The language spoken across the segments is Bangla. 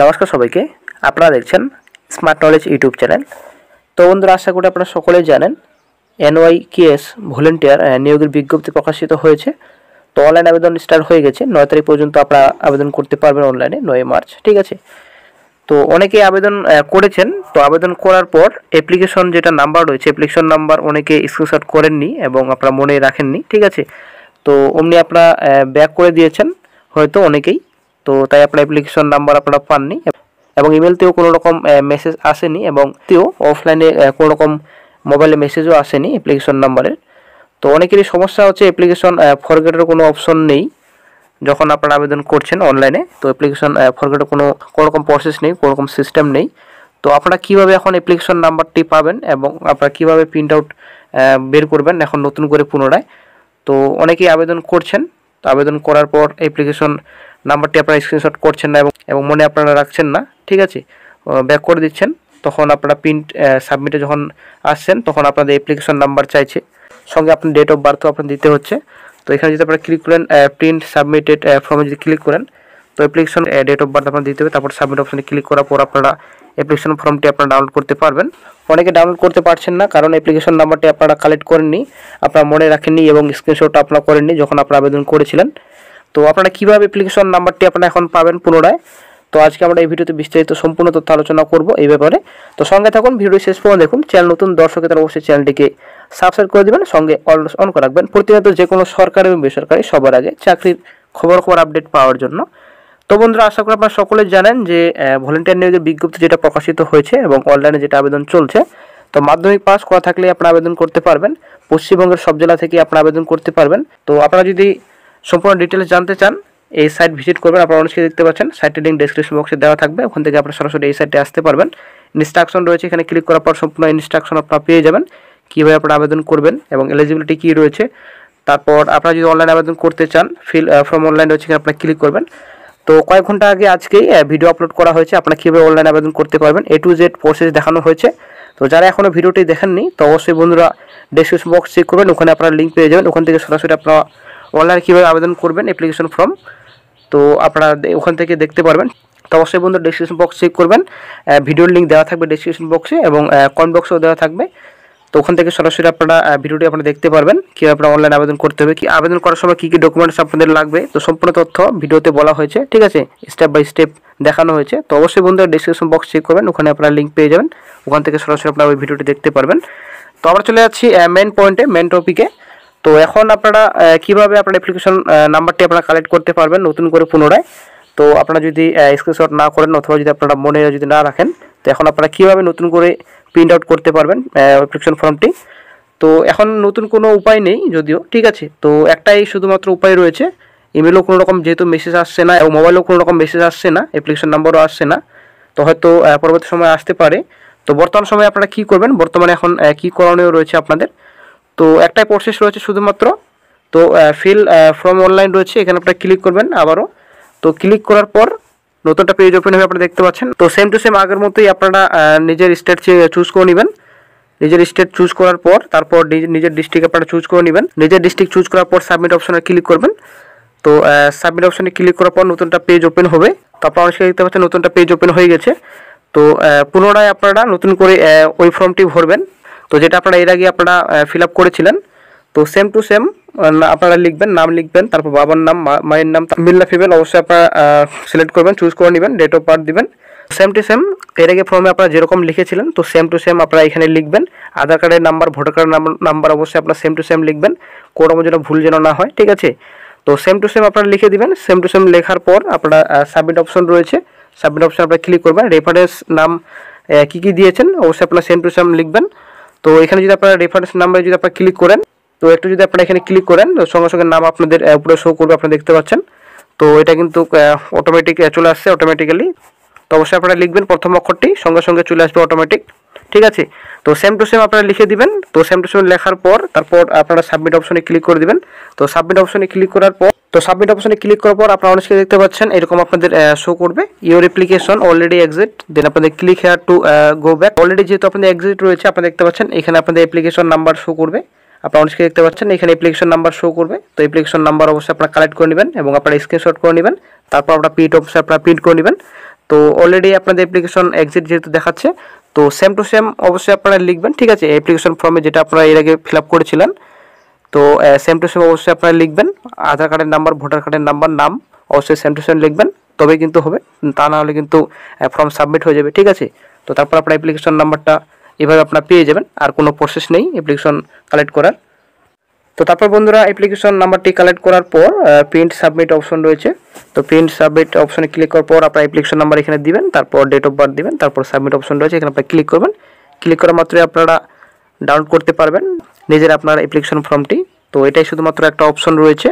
নমস্কার সবাইকে। আপনারা দেখছেন স্মার্ট নলেজ ইউটিউব চ্যানেল। তো বন্ধুরা, আশা করি আপনারা সকলেই জানেন এনওয়াই কেএস ভলেন্টিয়ার নিয়োগের বিজ্ঞপ্তি প্রকাশিত হয়েছে। তো অনলাইন আবেদন স্টার্ট হয়ে গেছে। নয় তারিখ পর্যন্ত আপনারা আবেদন করতে পারবেন অনলাইনে নয় মার্চ ঠিক আছে? তো অনেকেই আবেদন করেছেন। তো আবেদন করার পর অ্যাপ্লিকেশন যেটা নাম্বার রয়েছে অ্যাপ্লিকেশন নাম্বার অনেকে স্ক্রিনশট করেননি এবং আপনারা মনে রাখেননি, ঠিক আছে? তো অমনি আপনারা ব্যাক করে দিয়েছেন। হয়তো অনেকেই তো তাই আপনার অ্যাপ্লিকেশন নাম্বার আপনারা পাননি, এবং ইমেলতেও কোনো রকম মেসেজ আসেনি, এবং তেও অফলাইনে কোনো রকম মোবাইলে মেসেজও আসেনি অ্যাপ্লিকেশন নাম্বারের তো অনেকেরই সমস্যা হচ্ছে অ্যাপ্লিকেশন ফরগেটের কোনো অপশন নেই, যখন আপনারা আবেদন করছেন অনলাইনে তো অ্যাপ্লিকেশন ফরগেটের কোনো কোনো রকম প্রসেস নেই, কোনো রকম সিস্টেম নেই। তো আপনারা কীভাবে এখন অ্যাপ্লিকেশন নাম্বারটি পাবেন, এবং আপনারা কীভাবে প্রিন্ট আউট বের করবেন এখন নতুন করে পুনরায়? তো অনেকেই আবেদন করছেন তো আবেদন করার পর অ্যাপ্লিকেশন নাম্বারটি আপনারা স্ক্রিনশট করছেন না এবং এবং মনে আপনারা রাখছেন না, ঠিক আছে? ব্যাক করে দিচ্ছেন, তখন আপনারা প্রিন্ট সাবমিটে যখন আসছেন, তখন আপনাদের অ্যাপ্লিকেশন নাম্বার চাইছে। সঙ্গে আপনার ডেট অফ বার্থও আপনার দিতে হচ্ছে। তো এখানে যদি আপনারা ক্লিক করেন প্রিন্ট সাবমিটেড ফর্মে যদি ক্লিক করেন তো অ্যাপ্লিকেশন ডেট অফ বার্থ আপনার দিতে হবে, তারপর সাবমিট অপশনে ক্লিক করার পর আপনারা অ্যাপ্লিকেশন ফর্মটি আপনারা ডাউনলোড করতে পারবেন। অনেকে ডাউনলোড করতে পারছেন না, কারণ অ্যাপ্লিকেশন নাম্বারটি আপনারা কালেক্ট করেননি, আপনারা মনে রাখেননি এবং স্ক্রিনশট আপনারা করেননি যখন আপনারা আবেদন করেছিলেন। তো আপনারা কীভাবে অ্যাপ্লিকেশন নাম্বারটি আপনারা এখন পাবেন পুনরায়? তো আজকে আমরা এই ভিডিওতে বিস্তারিত সম্পূর্ণ তথ্য আলোচনা করব এই ব্যাপারে। তো সঙ্গে থাকুন ভিডিও শেষ পর্যন্ত দেখুন। চ্যানেল নতুন, দর্শকের তারা অবশ্যই চ্যানেলটিকে সাবস্ক্রাইব করে দেবেন, সঙ্গে অল অন করে রাখবেন। প্রতিনিয়ত যে কোনো সরকারি এবং বেসরকারি সবার আগে চাকরির খবর খবর আপডেট পাওয়ার জন্য। তো বন্ধুরা, আশা করি আপনারা সকলে জানেন যে ভলেন্টিয়ার নিয়োগের বিজ্ঞপ্তি যেটা প্রকাশিত হয়েছে এবং অনলাইনে যেটা আবেদন চলছে, তো মাধ্যমিক পাস করা থাকলে আপনারা আবেদন করতে পারবেন। পশ্চিমবঙ্গের সব জেলা থেকে আপনারা আবেদন করতে পারবেন। তো আপনারা যদি সম্পূর্ণ ডিটেলস জানতে চান, এই সাইট ভিজিট করবেন, আপনারা অনেকে দেখতে পাচ্ছেন। সাইটের লিঙ্ক ডেসক্রিপশন বক্সে দেওয়া থাকবে, ওখান থেকে আপনারা সরাসরি এই সাইটে আসতে পারবেন। ইনস্ট্রাকশন রয়েছে, এখানে ক্লিক করার পর সম্পূর্ণ ইনস্ট্রাকশন আপনারা পেয়ে যাবেন, কীভাবে আপনারা আবেদন করবেন এবং এলিজিবিলিটি কী রয়েছে। তারপর আপনারা যদি অনলাইন আবেদন করতে চান ফিল ফ্রম অনলাইন রয়েছে, এখানে আপনারা ক্লিক করবেন। তো কয়েক ঘণ্টা আগে আজকেই ভিডিও আপলোড করা হয়েছে। আপনারা কীভাবে অনলাইন আবেদন করতে পারবেন এ টু জেড প্রসেস দেখানো হয়েছে। তো যারা এখনও ভিডিওটি দেখেননি, তো অবশ্যই বন্ধুরা ডেসক্রিপশন বক্স চেক করবেন, ওখানে আপনারা লিঙ্ক পেয়ে যাবেন। ওখান থেকে সরাসরি আপনারা অনলাইনে কীভাবে আবেদন করবেন অ্যাপ্লিকেশন ফর্ম তো আপনারা ওখান থেকে দেখতে পারবেন। তো অবশ্যই বন্ধু ডেসক্রিপশন বক্স চেক করবেন। ভিডিওর লিঙ্ক দেওয়া থাকবে ডেসক্রিপশন বক্সে এবং কমেন্ট বক্সেও দেওয়া থাকবে। তো ওখান থেকে সরাসরি আপনারা ভিডিওটি আপনারা দেখতে পারবেন, কীভাবে আপনারা অনলাইন আবেদন করতে হবে, কি আবেদন করার সময় কী কী ডকুমেন্টস আপনাদের লাগবে, তো সম্পূর্ণ তথ্য ভিডিওতে বলা হয়েছে, ঠিক আছে? স্টেপ বাই স্টেপ দেখানো হয়েছে। তো অবশ্যই বন্ধুরা ডেসক্রিপশন বক্স চেক করবেন, ওখানে আপনারা লিঙ্ক পেয়ে যাবেন, ওখান থেকে সরাসরি আপনারা ওই ভিডিওটি দেখতে পারবেন। তো আমরা চলে যাচ্ছি মেন পয়েন্টে মেন টপিকে তো এখন আপনারা কীভাবে আপনার অ্যাপ্লিকেশন নাম্বারটি আপনারা কালেক্ট করতে পারবেন নতুন করে পুনরায়? তো আপনারা যদি স্ক্রিনশট না করেন অথবা যদি আপনারা মনে যদি না রাখেন, তো এখন আপনারা কীভাবে নতুন করে প্রিন্ট আউট করতে পারবেন অ্যাপ্লিকেশন ফর্মটি তো এখন নতুন কোনো উপায় নেই যদিও, ঠিক আছে? তো একটাই শুধুমাত্র উপায় রয়েছে ইমেলও কোনো রকম যেহেতু মেসেজ আসছে না, এবং মোবাইলেও কোনো রকম মেসেজ আসছে না অ্যাপ্লিকেশন নাম্বারও আসছে না, তো হয়তো পরবর্তী সময় আসতে পারে। তো বর্তমান সময়ে আপনারা কী করবেন? বর্তমানে এখন কী করণীয় রয়েছে আপনাদের? তো একটাই প্রসেস রয়েছে শুধুমাত্র, তো ফিল ফ্রম অনলাইন রয়েছে, এখানে আপনারা ক্লিক করবেন আবারও। তো ক্লিক করার পর নতুনটা পেজ ওপেন হবে আপনারা দেখতে পাচ্ছেন। তো সেম টু সেম আগের মতোই আপনারা নিজের স্টেট চুজ করে নেবেন। নিজের স্টেট চুজ করার পর, তারপর নিজের- ডিস্ট্রিক্ট আপনারা চুজ করে নেবেন। নিজের ডিস্ট্রিক্ট চুজ করার পর সাবমিট অপশনে ক্লিক করবেন। তো সাবমিট অপশনে ক্লিক করার পর নতুনটা পেজ ওপেন হবে। তো আপনারা অনেক দেখতে পাচ্ছেন নতুনটা পেজ ওপেন হয়ে গেছে। তো পুনরায় আপনারা নতুন করে ওই ফর্মটি ভরবেন। তো যেটা আপনারা এর আগে আপনারা ফিল আপ করেছিলেন তো সেম টু সেম আপনারা লিখবেন, নাম লিখবেন, তারপর বাবার নাম মায়ের নাম মিল না ফিমেল, অবশ্যই আপনারা সিলেক্ট করবেন চুজ করে নেবেন ডেট অফ বার্থ দিবেন। সেম টু সেম এর আগে ফর্মে আপনারা যেরকম লিখেছিলেন, তো সেম টু সেম আপনারা এখানে লিখবেন। আধার কার্ডের নাম্বার ভোটার কার্ডের নাম্বার অবশ্যই আপনারা সেম টু সেম লিখবেন। কোনো যেন ভুল যেন না হয়, ঠিক আছে? তো সেম টু সেম আপনারা লিখে দিবেন। সেম টু সেম লেখার পর আপনারা সাবমিট অপশন রয়েছে। সাবমিট অপশন আপনারা ক্লিক করবেন। রেফারেন্স নাম কি কি দিয়েছেন, অবশ্যই আপনারা সেম টু সেম লিখবেন। তো এখানে যদি আপনারা রেফারেন্স নাম্বারে যদি আপনারা ক্লিক করেন তো একটু যদি আপনারা এখানে ক্লিক করেন সঙ্গে সঙ্গে নাম আপনাদের উপরে শো করবে, আপনারা দেখতে পাচ্ছেন। তো এটা কিন্তু অটোমেটিক চলে আসছে অটোমেটিক্যালি তো অবশ্যই আপনারা লিখবেন প্রথম অক্ষরটি, সঙ্গে সঙ্গে চলে আসবে অটোমেটিক ঠিক আছে? তো সেম টু সেম আপনারা লিখে দিবেন। তো সেম টু সেম লেখার পর, তারপর আপনারা সাবমিট অপশনে ক্লিক করে দিবেন। তো সাবমিট অপশনে ক্লিক করার পর, তো সাবমিট অপশনে ক্লিক করার পর আপনারা অনেকে দেখতে পাচ্ছেন, এরকম আপনাদের শো করবে। Your application already exist then আপনাদের click here to go back already যেহেতু আপনাদের এক্সিট রয়েছে, আপনারা দেখতে পাচ্ছেন, এখানে আপনাদের অ্যাপ্লিকেশন নাম্বার শো করবে। আপনারা অনেকে দেখতে পাচ্ছেন, এখানে অ্যাপ্লিকেশন নাম্বার শো করবে। তো অ্যাপ্লিকেশন নাম্বার অবশ্যই আপনারা কালেক্ট করে নেবেন এবং আপনারা স্ক্রিনশট করে নেবেন। তারপর আপনারা প্রিন্ট অবশ্যই আপনারা প্রিন্ট করে নেবেন। তো অলরেডি আপনাদের অ্যাপ্লিকেশন এক্সিট যেহেতু দেখাচ্ছে, তো সেম টু সেম অবশ্যই আপনারা লিখবেন, ঠিক আছে? অ্যাপ্লিকেশন ফর্মে যেটা আপনারা এর আগে ফিল আপ করেছিলেন, তো সেম টু সেম অবশ্যই আপনারা লিখবেন। আধার কার্ডের নাম্বার ভোটার কার্ডের নাম্বার নাম, অবশ্যই সেম টু সেম লিখবেন। তবে কিন্তু হবে, তা না হলে কিন্তু ফর্ম সাবমিট হয়ে যাবে, ঠিক আছে? তো তারপর আপনার অ্যাপ্লিকেশন নাম্বারটা এভাবে আপনারা পেয়ে যাবেন, আর কোনো প্রসেস নেই অ্যাপ্লিকেশন কালেক্ট করার। তো তারপর বন্ধুরা অ্যাপ্লিকেশন নাম্বারটি কালেক্ট করার পর প্রিন্ট সাবমিট অপশন রয়েছে। তো প্রিন্ট সাবমিট অপশনে ক্লিক করার পর আপনার অ্যাপ্লিকেশন নাম্বার এখানে দিবেন, তারপর ডেট অফ বার্থ দিবেন, তারপর সাবমিট অপশন রয়েছে, এখানে আপনারা ক্লিক করবেন। ক্লিক করা মাত্রই আপনারা ডাউনলোড করতে পারবেন নিজের আপনার অ্যাপ্লিকেশন ফর্মটি তো এটাই শুধুমাত্র একটা অপশন রয়েছে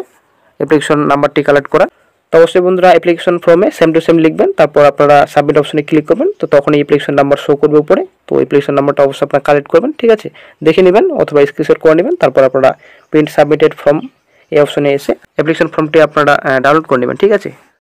অ্যাপ্লিকেশন নাম্বারটি কালেক্ট করা তো অবশ্যই বন্ধুরা অ্যাপ্লিকেশন ফর্মে সেম টু সেম লিখবেন, তারপর আপনারা সাবমিট অপশনে ক্লিক করবেন, তো তখন এই অ্যাপ্লিকেশন নাম্বার শো করবে উপরে, তো অ্যাপ্লিকেশন নাম্বারটা অবশ্যই আপনারা কালেক্ট করবেন, ঠিক আছে? দেখে নেবেন অথবা স্ক্রিনশট করে নেবেন, তারপর আপনারা প্রিন্ট সাবমিটেড ফর্ম এই অপশনে এসে অ্যাপ্লিকেশন ফর্মটি আপনারা ডাউনলোড করে নেবেন, ঠিক আছে?